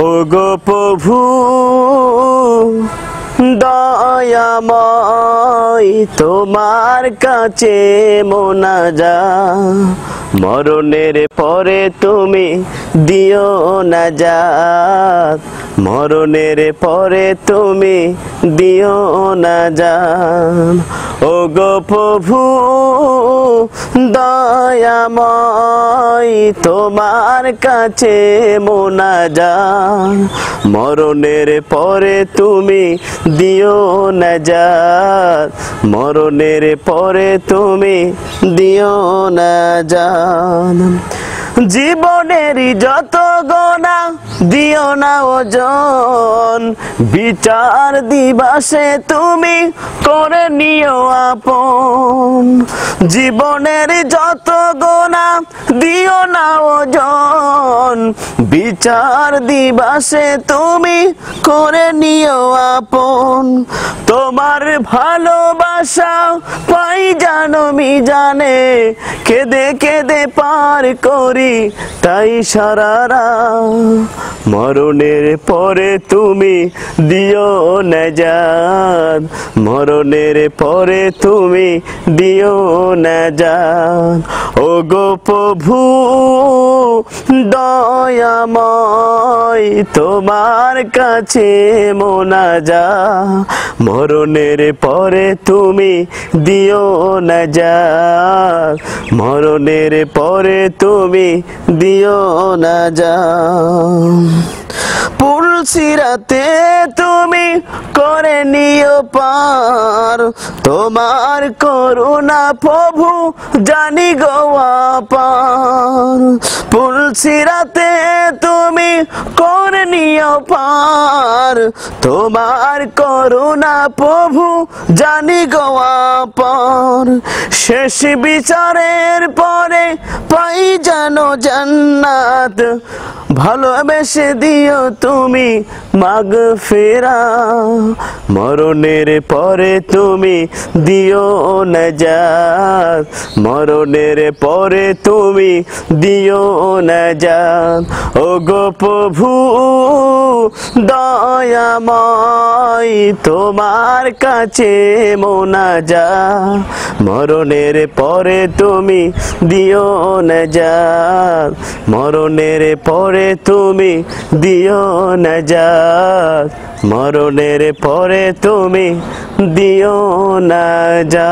ও গো প্রভু দয়াময় তোমার কাছে মোনাজা। মরণের পরে তুমি দিও না যা মরণের পরে তুমি দিও না যান ও গো প্রভু, দয়াময় তোমার কাছে মোনা যান মরণের পরে তুমি দিও না যা মরণের পরে তুমি দিও না যান জীবনেরই যত গোনা দিও না ওজন। বিচার দিবাসে তুমি, করে নিও আপন। জীবনের যত গোনা, দিও না ওজন। বিচার দিবাসে তুমি, করে নিও আপন। তোমার ভালোবাসা পাই জানো মি জানে, কেঁদে কেঁদে পার করি তাই সারারা মরণের পরে তুমি দিও না যান মরণের পরে তুমি দিও না যান ও গো প্রভু, দয়াময় তোমার কাছে মোনা যা মরণের পরে তুমি দিও না যা মরণের পরে তুমি দিও না যা পুলসিরাতে তুমি করে নিও পার। তোমার করুণা প্রভু জানি গোয়া পার পুলসিরাতে তুমি করে নিও পার। তোমার করুণা প্রভু জানি গোয়া পার শেষ বিচারের পরে পাই জানো জান্নাত। ভালোবেসে দিও তুমি মাগ ফেরা মরণের পরে তুমি দিও না যাত মরণের পরে তুমি দিও না যাত ও গো প্রভু, দয়াময় তোমার কাছে মোনা যা মরণের পরে তুমি দিও না যাত মরণের পরে তুমি দিও না যাত মরণের পরে তুমি দিও না যা